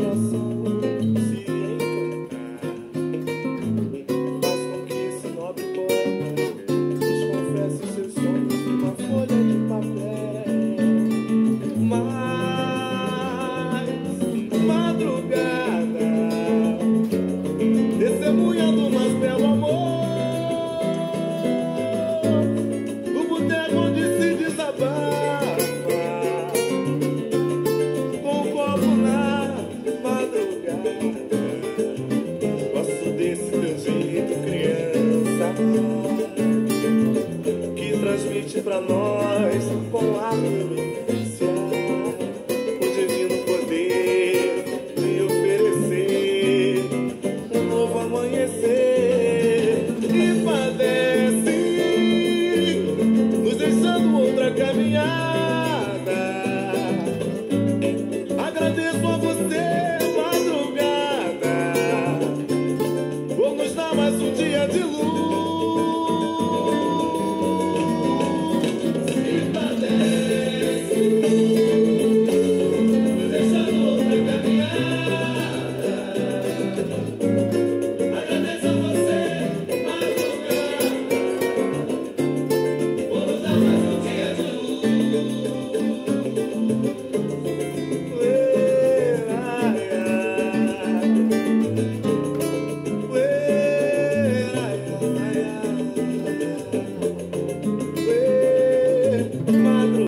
coração. pra nós com a beneficência o divino poder de oferecer um novo amanhecer e padece, nos deixando outra caminhada.